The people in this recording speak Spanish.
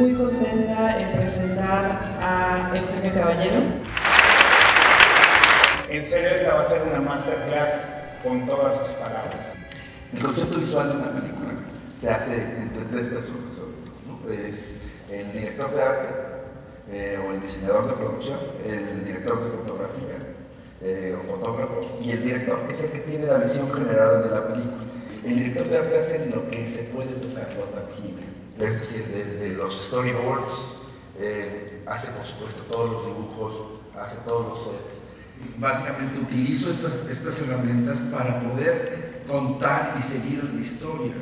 muy contenta en presentar a Eugenio Caballero. En serio, esta va a ser una masterclass con todas sus palabras. El concepto visual de una película se hace entre tres personas, sobre todo. ¿no? Es el director de arte eh, o el diseñador de producción, el director de fotografía eh, o fotógrafo y el director, que es el que tiene la visión general de la película. El director de arte hace lo que se puede tocar, lo tangible, es decir, desde los storyboards, eh, hace por supuesto todos los dibujos, hace todos los sets. Básicamente utilizo estas, estas herramientas para poder contar y seguir la historia.